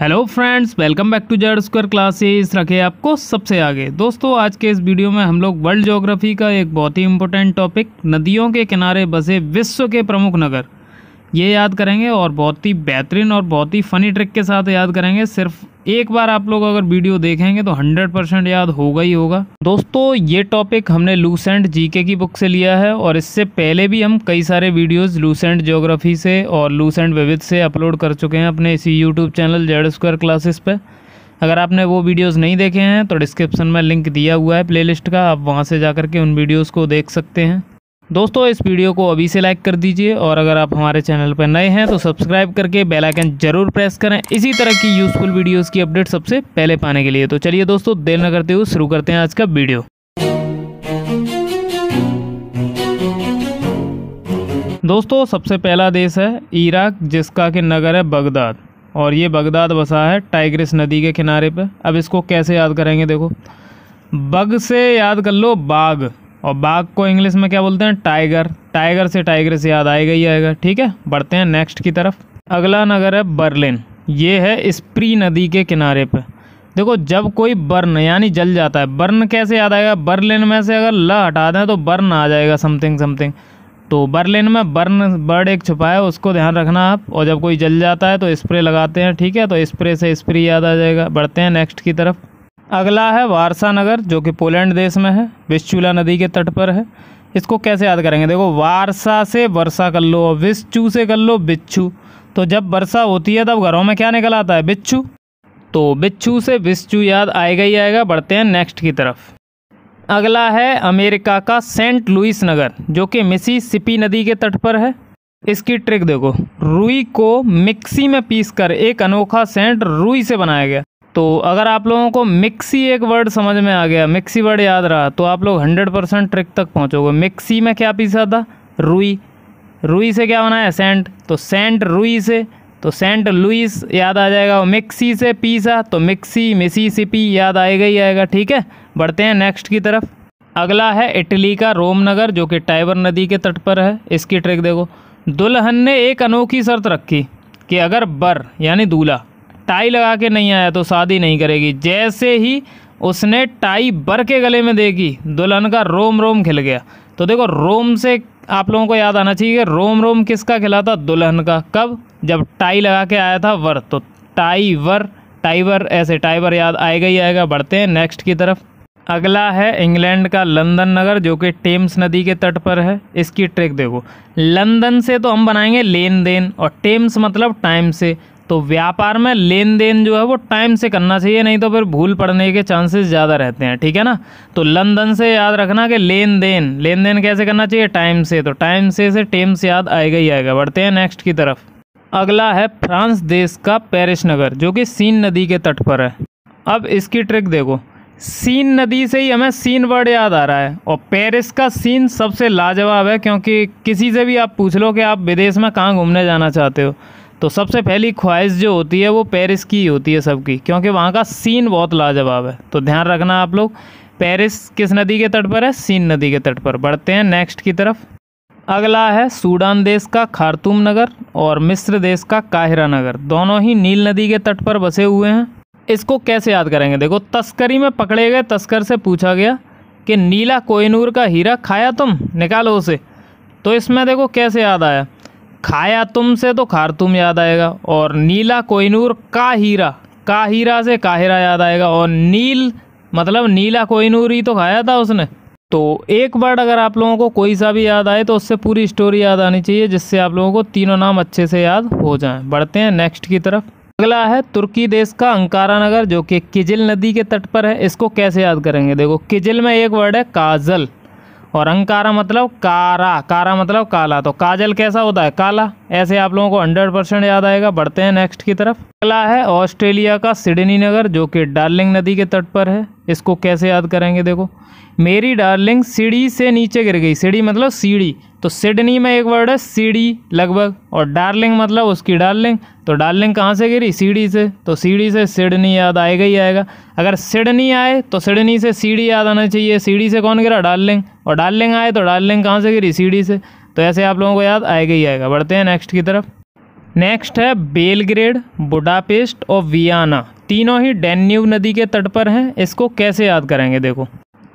Hello friends welcome back to Z square classes रखे आपको सबसे आगे। दोस्तों, आज के इस वीडियो में हम लोग वर्ल्ड ज्योग्राफी का एक बहुत ही इंपॉर्टेंट टॉपिक नदियों के किनारे बसे विश्व के प्रमुख नगर। ये याद करेंगे और बहुत ही बेहतरीन और बहुत ही फ़नी ट्रिक के साथ याद करेंगे। सिर्फ़ एक बार आप लोग अगर वीडियो देखेंगे तो 100 परसेंट याद होगा ही होगा। दोस्तों, ये टॉपिक हमने लूसेंट जीके की बुक से लिया है और इससे पहले भी हम कई सारे वीडियोस लूसेंट ज्योग्राफी से और लूसेंट विविध से अपलोड कर चुके हैं अपने इसी YouTube channel Z square classes पर अगर आपने वो वीडियोज़ नहीं देखे हैं तो डिस्क्रिप्सन में लिंक दिया हुआ है प्ले का। आप वहाँ से जा के उन वीडियोज़ को देख सकते हैं। दोस्तों, इस वीडियो को अभी से लाइक कर दीजिए और अगर आप हमारे चैनल पर नए हैं तो सब्सक्राइब करके बेल आइकन ज़रूर प्रेस करें। इसी तरह की यूज़फुल वीडियोस की अपडेट सबसे पहले पाने के लिए। तो चलिए दोस्तों, देर न करते हुए शुरू करते हैं आज का वीडियो। दोस्तों, सबसे पहला देश है इराक, जिसका कि नगर है बगदाद। और ये बगदाद बसा है टाइग्रिस नदी के किनारे पर अब इसको कैसे याद करेंगे, देखो। बग से याद कर लो बाघ और बाघ को इंग्लिश में क्या बोलते हैं? टाइगर टाइगर से टाइगर से याद आएगा ही आएगा। ठीक है? बढ़ते हैं नेक्स्ट की तरफ़। अगला नगर है बर्लिन ये है स्प्री नदी के किनारे पर देखो, जब कोई बर्न, यानी जल जाता है, बर्न कैसे याद आएगा? बर्लिन में से अगर ल हटा दें तो बर्न आ जाएगा समथिंग समथिंग तो बर्लिन में बर्न, बर्ड एक छुपा है, उसको ध्यान रखना आप। और जब कोई जल जाता है तो स्प्रे लगाते हैं, ठीक है? तो स्प्रे से स्प्रे याद आ जाएगा। बढ़ते हैं नेक्स्ट की तरफ़। अगला है वारसा नगर, जो कि पोलैंड देश में है, विश्चूला नदी के तट पर है। इसको कैसे याद करेंगे? देखो, वारसा से वर्षा कर लो और विश्चू से कर लो, बिच्छू। तो जब वर्षा होती है, तब घरों में क्या निकल आता है? बिच्छू। तो बिच्छू से विश्चू याद आएगा ही आएगा। बढ़ते हैं नेक्स्ट की तरफ़। अगला है अमेरिका का सेंट लुइस नगर, जो कि मिसी सिपी नदी के तट पर है। इसकी ट्रिक देखो। रुई को मिक्सी में पीस कर एक अनोखा सेंट रुई से बनाया गया। तो अगर आप लोगों को मिक्सी एक वर्ड समझ में आ गया, मिक्सी वर्ड याद रहा तो आप लोग हंड्रेड परसेंट ट्रिक तक पहुंचोगे। मिक्सी में क्या पीसा था? रुई। रुई से क्या बनाया? सेंट तो सेंट रुई से तो सेंट लुइस याद आ जाएगा। और मिक्सी से पीसा तो मिक्सी मिसी सिपी याद आएगा ही आएगा। ठीक है? बढ़ते हैं नेक्स्ट की तरफ़। अगला है इटली का रोम नगर जो कि टाइबर नदी के तट पर है। इसकी ट्रिक देखो। दुल्हन ने एक अनोखी शर्त रखी कि अगर बर, यानी दूल्हा टाई लगा के नहीं आया तो शादी नहीं करेगी। जैसे ही उसने टाई बर के गले में देखी दुल्हन का रोम रोम खिल गया। तो देखो, रोम से आप लोगों को याद आना चाहिए रोम रोम किसका खिला था? दुल्हन का। कब? जब टाई लगा के आया था वर। तो टाई वर टाइवर ऐसे टाइवर याद आएगा ही आएगा। बढ़ते हैं नेक्स्ट की तरफ़। अगला है इंग्लैंड का लंदन नगर, जो कि टेम्स नदी के तट पर है। इसकी ट्रिक देखो। लंदन से तो हम बनाएँगे लेन देन, और टेम्स मतलब टाइम से। तो व्यापार में लेन देन जो है वो टाइम से करना चाहिए, नहीं तो फिर भूल पड़ने के चांसेस ज़्यादा रहते हैं, ठीक है ना? तो लंदन से याद रखना कि लेन देन लेन देन कैसे करना चाहिए? टाइम से। तो टाइम से से टेम से याद आएगा ही आएगा। बढ़ते हैं नेक्स्ट की तरफ़। अगला है फ्रांस देश का पेरिस नगर, जो कि सीन नदी के तट पर है। अब इसकी ट्रिक देखो। सीन नदी से ही हमें सीन वर्ड याद आ रहा है। और पेरिस का सीन सबसे लाजवाब है, क्योंकि किसी से भी आप पूछ लो कि आप विदेश में कहाँ घूमने जाना चाहते हो। तो सबसे पहली ख्वाहिश जो होती है, वो पेरिस की ही होती है सबकी, क्योंकि वहाँ का सीन बहुत लाजवाब है। तो ध्यान रखना आप लोग, पेरिस किस नदी के तट पर है? सीन नदी के तट पर। बढ़ते हैं नेक्स्ट की तरफ़। अगला है सूडान देश का खारतूम नगर और मिस्र देश का काहिरा नगर। दोनों ही नील नदी के तट पर बसे हुए हैं। इसको कैसे याद करेंगे? देखो, तस्करी में पकड़े गए तस्कर से पूछा गया कि नीला कोयनूर का हीरा खाया तुम? निकालो उसे। तो इसमें देखो कैसे याद आया। खाया तुम से तो खारतुम याद आएगा। और नीला कोइनूर का हीरा का हीरा से काहिरा याद आएगा। और नील मतलब नीला कोइनूर ही तो खाया था उसने। तो एक वर्ड अगर आप लोगों को कोई सा भी याद आए तो उससे पूरी स्टोरी याद आनी चाहिए, जिससे आप लोगों को तीनों नाम अच्छे से याद हो जाएँ। बढ़ते हैं नेक्स्ट की तरफ़। अगला है तुर्की देश का अंकारा नगर, जो कि किजिल नदी के तट पर है। इसको कैसे याद करेंगे? देखो, किजिल में एक वर्ड है, काजल। और अंकारा मतलब कारा कारा मतलब काला। तो काजल कैसा होता है? काला। ऐसे आप लोगों को हंड्रेड परसेंट याद आएगा। बढ़ते हैं नेक्स्ट की तरफ़। अगला है ऑस्ट्रेलिया का सिडनी नगर, जो कि डार्लिंग नदी के तट पर है। इसको कैसे याद करेंगे देखो। मेरी डार्लिंग सीढ़ी से नीचे गिर गई। सीढ़ी मतलब सीढ़ी। तो सिडनी में एक वर्ड है, सीढ़ी लगभग। और डार्लिंग मतलब उसकी डार्लिंग। तो डार्लिंग कहाँ से गिरी? सीढ़ी से। तो सीढ़ी से सिडनी याद आएगा ही आएगा। अगर सिडनी आए तो सिडनी से सीढ़ी याद आना चाहिए। सीढ़ी से कौन गिरा? डार्लिंग। और डार्लिंग आए तो डार्लिंग कहाँ से गिरी? सीढ़ी से। तो ऐसे आप लोगों को याद आएगा ही आएगा। बढ़ते हैं नेक्स्ट की तरफ़। नेक्स्ट है बेलग्रेड बुडापेस्ट और वियाना तीनों ही डेन्यू नदी के तट पर हैं। इसको कैसे याद करेंगे देखो।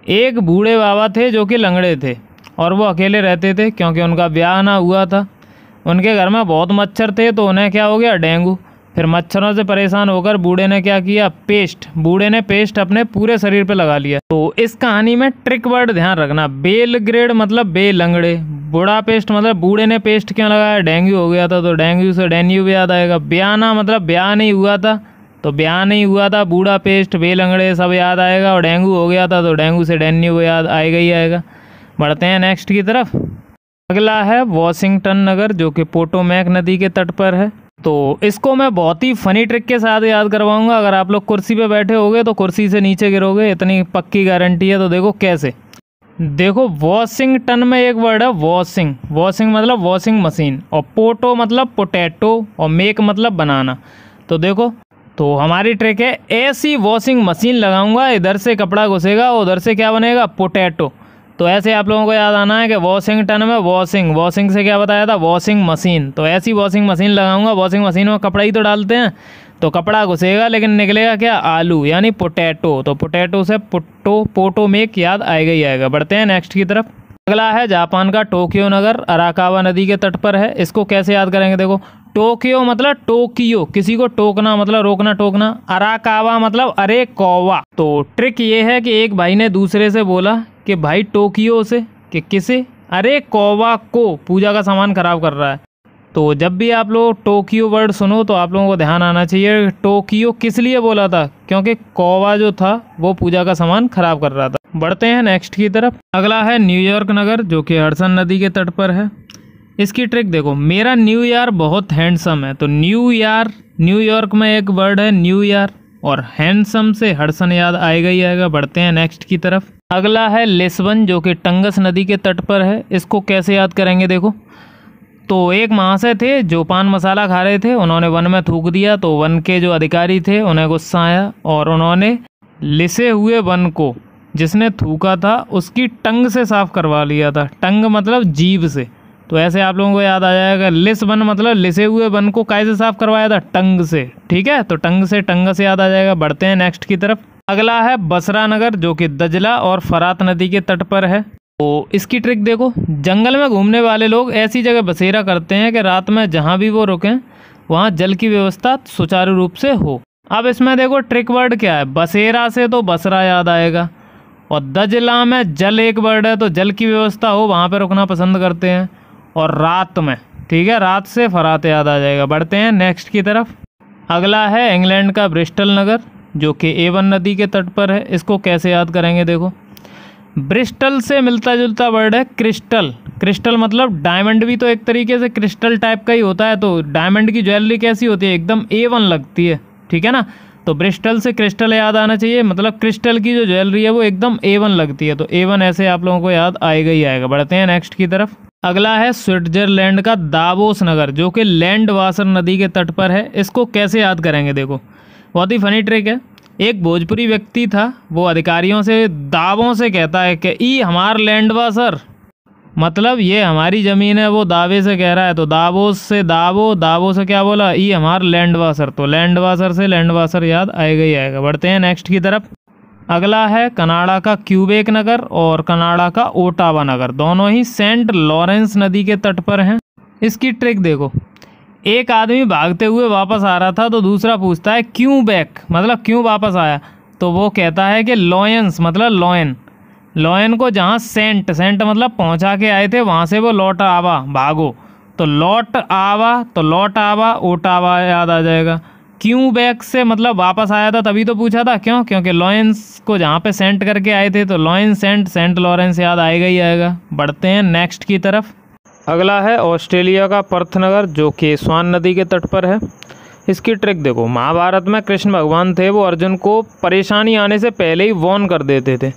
एक बूढ़े बाबा थे जो कि लंगड़े थे और वो अकेले रहते थे क्योंकि उनका ब्याह ना हुआ था। उनके घर में बहुत मच्छर थे तो उन्हें क्या हो गया? डेंगू। फिर मच्छरों से परेशान होकर बूढ़े ने क्या किया? पेस्ट। बूढ़े ने पेस्ट अपने पूरे शरीर पे लगा लिया। तो इस कहानी में ट्रिक वर्ड ध्यान रखना। बेल ग्रेड मतलब बे लंगड़े। बूढ़ा पेस्ट मतलब बूढ़े ने पेस्ट क्यों लगाया? डेंगू हो गया था तो डेंगू से डेन्यू भी याद आएगा। ब्याना मतलब ब्याह नहीं हुआ था तो ब्याह नहीं हुआ था, बूढ़ा पेस्ट बे लंगड़े सब याद आएगा और डेंगू हो गया था तो डेंगू से डेन्यू याद आएगा ही आएगा। बढ़ते हैं नेक्स्ट की तरफ़। अगला है वॉशिंगटन नगर, जो कि पोटोमैक नदी के तट पर है। तो इसको मैं बहुत ही फनी ट्रिक के साथ याद करवाऊँगा। अगर आप लोग कुर्सी पे बैठे होगे तो कुर्सी से नीचे गिरोगे, इतनी पक्की गारंटी है तो देखो कैसे। देखो वॉशिंग टन में एक वर्ड है वॉशिंग वॉशिंग मतलब वॉशिंग मशीन और पोटो मतलब पोटैटो और मेक मतलब बनाना तो देखो तो हमारी ट्रिक है, ऐसी वॉशिंग मशीन लगाऊँगा, इधर से कपड़ा घुसेगा, उधर से क्या बनेगा पोटैटो तो ऐसे आप लोगों को याद आना है कि वॉशिंगटन में वॉशिंग वॉशिंग से क्या बताया था? वॉशिंग मशीन तो ऐसी वॉशिंग मशीन लगाऊँगा वॉशिंग मशीन में कपड़ा ही तो डालते हैं तो कपड़ा घुसेगा, लेकिन निकलेगा क्या? आलू, यानी पोटैटो तो पोटैटो से पुट्टो, पोटो मेक याद आएगा ही आएगा। बढ़ते हैं नेक्स्ट की तरफ़। अगला है जापान का टोक्यो नगर। अराकावा नदी के तट पर है। इसको कैसे याद करेंगे? देखो, टोक्यो मतलब टोकियो। किसी को टोकना मतलब रोकना, टोकना। अराकावा मतलब अरे कौवा तो ट्रिक ये है कि एक भाई ने दूसरे से बोला कि भाई टोकियो से, कि किसे? अरे, कोवा को, पूजा का सामान खराब कर रहा है। तो जब भी आप लोग टोक्यो वर्ड सुनो तो आप लोगों को ध्यान आना चाहिए, टोक्यो किस लिए बोला था? क्योंकि कौवा जो था, वो पूजा का सामान खराब कर रहा था। बढ़ते हैं नेक्स्ट की तरफ़। अगला है न्यूयॉर्क नगर, जो कि हडसन नदी के तट पर है। इसकी ट्रिक देखो। मेरा न्यू ईयर बहुत हैंडसम है। तो न्यू ईयर न्यूयॉर्क में एक वर्ड है न्यू ईयर और हैंडसम से हडसन याद आएगा ही आएगा। बढ़ते हैं नेक्स्ट की तरफ़। अगला है लिस्बन, जो कि टंगस नदी के तट पर है। इसको कैसे याद करेंगे देखो। तो एक महाशय थे जो पान मसाला खा रहे थे। उन्होंने वन में थूक दिया तो वन के जो अधिकारी थे, उन्हें गुस्सा आया और उन्होंने लिसे हुए वन को, जिसने थूका था, उसकी टंग से साफ़ करवा लिया था। टंग मतलब जीव से। तो ऐसे आप लोगों को याद आ जाएगा लिस वन मतलब लिसे हुए वन को कैसे साफ़ करवाया था? टंग से। ठीक है? तो टंग से टंग से याद आ जाएगा। बढ़ते हैं नेक्स्ट की तरफ़। अगला है बसरा नगर, जो कि दजला और फरात नदी के तट पर है। तो इसकी ट्रिक देखो, जंगल में घूमने वाले लोग ऐसी जगह बसेरा करते हैं कि रात में जहाँ भी वो रुकें, वहाँ जल की व्यवस्था सुचारू रूप से हो। अब इसमें देखो, ट्रिक वर्ड क्या है? बसेरा से तो बसरा याद आएगा, और दजला में जल एक वर्ड है तो जल की व्यवस्था हो, वहाँ पर रुकना पसंद करते हैं। और रात में, ठीक है, रात से फरात याद आ जाएगा। बढ़ते हैं नेक्स्ट की तरफ़। अगला है इंग्लैंड का ब्रिस्टल नगर जो कि एवन नदी के तट पर है, इसको कैसे याद करेंगे देखो। ब्रिस्टल से मिलता जुलता वर्ड है क्रिस्टल। क्रिस्टल मतलब डायमंड भी तो एक तरीके से क्रिस्टल टाइप का ही होता है तो डायमंड की ज्वेलरी कैसी होती है? एकदम ए वन लगती है, ठीक है ना? तो ब्रिस्टल से क्रिस्टल याद आना चाहिए मतलब क्रिस्टल की जो ज्वेलरी है वो एकदम ए वन लगती है। तो ए वन ऐसे आप लोगों को याद आएगा ही आएगा। बढ़ते हैं नेक्स्ट की तरफ़। अगला है स्विट्जरलैंड का दावोस नगर, जो कि लैंड वासर नदी के तट पर है। इसको कैसे याद करेंगे देखो। बहुत ही फनी ट्रिक है। एक भोजपुरी व्यक्ति था, वो अधिकारियों से, दावों से कहता है कि, ई हमार लैंड वासर मतलब ये हमारी ज़मीन है, वो दावे से कह रहा है। तो दावो से दावो दावो से क्या बोला? ई हमार लैंड वासर तो लैंड वासर से लैंड वासर याद आएगा ही आएगा। बढ़ते हैं नेक्स्ट की तरफ़। अगला है कनाडा का क्यूबेक नगर और कनाडा का ओटावा नगर। दोनों ही सेंट लॉरेंस नदी के तट पर हैं। इसकी ट्रिक देखो। एक आदमी भागते हुए वापस आ रहा था तो दूसरा पूछता है, क्यों बैक? मतलब क्यों वापस आया? तो वो कहता है कि, लॉयंस मतलब लॉयन। लॉयन को जहाँ सेंट सेंट मतलब पहुँचा के आए थे, वहाँ से वो लौट आवा, भागो। तो लौट आवा तो लौट आवा ओटावा याद आ जाएगा। क्यों बैक से? मतलब वापस आया था तभी तो पूछा था? क्यों? क्योंकि लॉयंस को जहाँ पे सेंट करके आए थे तो लॉयन सेंट सेंट लॉरेंस, याद आएगा ही आएगा। बढ़ते हैं नेक्स्ट की तरफ़। अगला है ऑस्ट्रेलिया का पर्थ नगर जो कि स्वान नदी के तट पर है। इसकी ट्रिक देखो, महाभारत में कृष्ण भगवान थे, वो अर्जुन को परेशानी आने से पहले ही वॉर्न कर देते थे।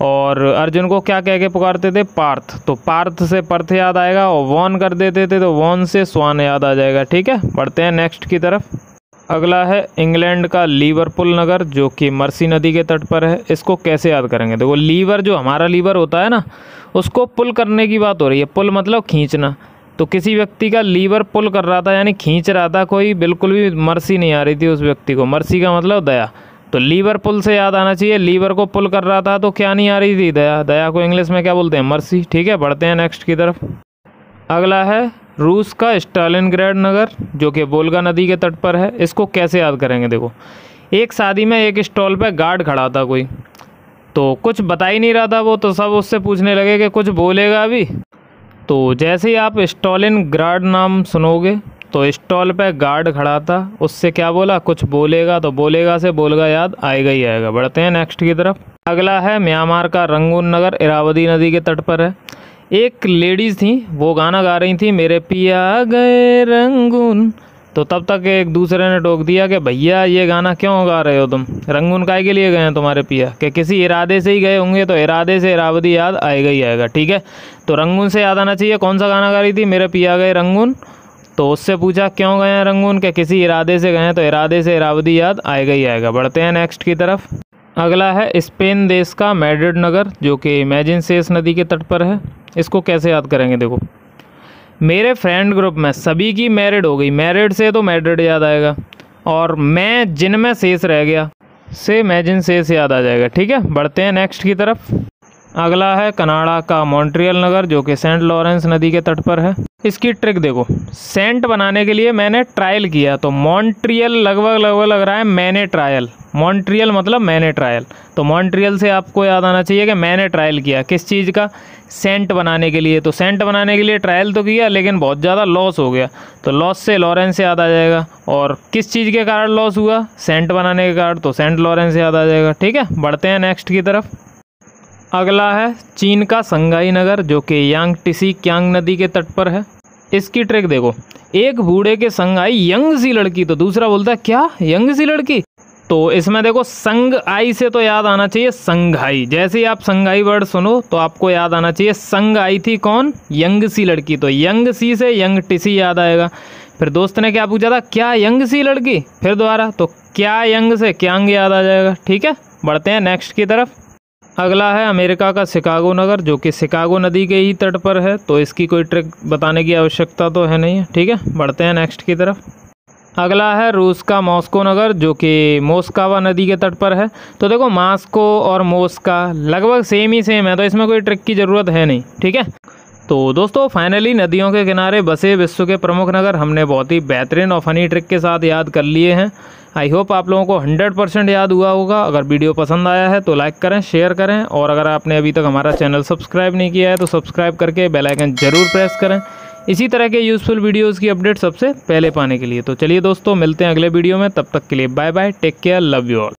और अर्जुन को क्या कह के पुकारते थे? पार्थ। तो पार्थ से पर्थ याद आएगा और वॉन कर देते थे तो वॉन से स्वान याद आ जाएगा। ठीक है, बढ़ते हैं नेक्स्ट की तरफ़। अगला है इंग्लैंड का लीवरपुल नगर, जो कि मर्सी नदी के तट पर है। इसको कैसे याद करेंगे? देखो, लीवर जो हमारा लीवर होता है ना, उसको पुल करने की बात हो रही है। पुल मतलब खींचना। तो किसी व्यक्ति का लीवर पुल कर रहा था, यानी खींच रहा था, कोई बिल्कुल भी मर्सी नहीं आ रही थी उस व्यक्ति को। मर्सी का मतलब दया। तो लीवर पुल से याद आना चाहिए, लीवर को पुल कर रहा था तो क्या नहीं आ रही थी? दया। दया को इंग्लिश में क्या बोलते हैं? मर्सी। ठीक है, बढ़ते हैं नेक्स्ट की तरफ़। अगला है रूस का स्टालिनग्रेड नगर, जो कि बोलगा नदी के तट पर है, इसको कैसे याद करेंगे? देखो, एक शादी में एक स्टॉल पे गार्ड खड़ा था कोई। तो कुछ बता ही नहीं रहा था वो तो सब उससे पूछने लगे कि कुछ बोलेगा अभी? तो जैसे ही आप स्टॉलिन ग्राड नाम सुनोगे तो स्टॉल पे गार्ड खड़ा था, उससे क्या बोला? कुछ बोलेगा तो बोलेगा से बोलगा याद, आएगा ही आएगा। बढ़ते हैं नेक्स्ट की तरफ़। अगला है म्यांमार का रंगून नगर, इरावदी नदी के तट पर है। एक लेडीज़ थी, वो गाना गा रही थी, मेरे पिया गए रंगून। तो तब तक एक दूसरे ने टोक दिया कि भैया, ये गाना क्यों गा रहे हो तुम? रंगून काय के लिए गए हैं तुम्हारे पिया? कि किसी इरादे से ही गए होंगे तो इरादे से इरावदी याद आएगा ही आएगा, ठीक है? तो रंगून से याद आना चाहिए, कौन सा गाना गा रही थी? मेरे पिया गए रंगून। तो उससे पूछा, क्यों गए हैं रंगून? के किसी इरादे से गए हैं तो इरादे से इरावदी याद आएगा ही आएगा। बढ़ते हैं नेक्स्ट की तरफ़। अगला है स्पेन देश का मैड्रिड नगर, जो कि इमेजिन सेस नदी के तट पर है। इसको कैसे याद करेंगे? देखो। मेरे फ्रेंड ग्रुप में सभी की मैरिड हो गई। मैरिड से तो मैड्रिड याद आएगा। और मैं जिन में शेष रह गया, से मैं जिन शेष याद आ जाएगा। ठीक है? बढ़ते हैं नेक्स्ट की तरफ़। अगला है कनाडा का मॉन्ट्रियल नगर, जो कि सेंट लॉरेंस नदी के तट पर है। इसकी ट्रिक देखो। सेंट बनाने के लिए मैंने ट्रायल किया। तो मॉन्ट्रियल लगभग लगभग लग रहा है मैंने ट्रायल मॉन्ट्रियल मतलब मैंने ट्रायल तो मॉन्ट्रियल से आपको याद आना चाहिए कि मैंने ट्रायल किया। किस चीज़ का? सेंट बनाने के लिए तो सेंट बनाने के लिए ट्रायल तो किया, लेकिन बहुत ज़्यादा लॉस हो गया। तो लॉस से लॉरेंस याद आ जाएगा। और किस चीज़ के कारण लॉस हुआ? सेंट बनाने के कारण तो सेंट लॉरेंस याद आ जाएगा। ठीक है, बढ़ते हैं नेक्स्ट की तरफ़। अगला है चीन का संगाई नगर, जो कि यांग टिसी क्यांग नदी के तट पर है। इसकी ट्रिक देखो। एक बूढ़े के संगाई यंग सी लड़की तो दूसरा बोलता है, क्या? यंग सी लड़की? तो इसमें देखो, संग आई से तो याद आना चाहिए संघाई जैसे ही आप संघाई वर्ड सुनो तो आपको याद आना चाहिए, संग आई थी कौन? यंग सी लड़की। तो यंग सी से यंग टिसी याद आएगा। फिर दोस्त ने क्या पूछा था? क्या यंग सी लड़की? फिर दोबारा तो क्या यंग से क्यांग याद आ जाएगा? ठीक है, बढ़ते हैं नेक्स्ट की तरफ़। अगला है अमेरिका का शिकागो नगर, जो कि शिकागो नदी के ही तट पर है तो इसकी कोई ट्रिक बताने की आवश्यकता तो है नहीं है। ठीक है, बढ़ते हैं नेक्स्ट की तरफ़। अगला है रूस का मॉस्को नगर, जो कि मोस्कावा नदी के तट पर है। तो देखो, मास्को और मोस्का लगभग सेम ही सेम है तो इसमें कोई ट्रिक की ज़रूरत है नहीं, ठीक है? तो दोस्तों फाइनली नदियों के किनारे बसे विश्व के प्रमुख नगर, हमने बहुत ही बेहतरीन और फनी ट्रिक के साथ याद कर लिए हैं। आई होप आप लोगों को 100 परसेंट याद हुआ होगा। अगर वीडियो पसंद आया है तो लाइक करें शेयर करें, और अगर आपने अभी तक हमारा चैनल सब्सक्राइब नहीं किया है तो सब्सक्राइब करके बेल आइकन ज़रूर प्रेस करें। इसी तरह के यूज़फुल वीडियोज़ की अपडेट सबसे पहले पाने के लिए। तो चलिए दोस्तों, मिलते हैं अगले वीडियो में। तब तक के लिए bye bye take care love you all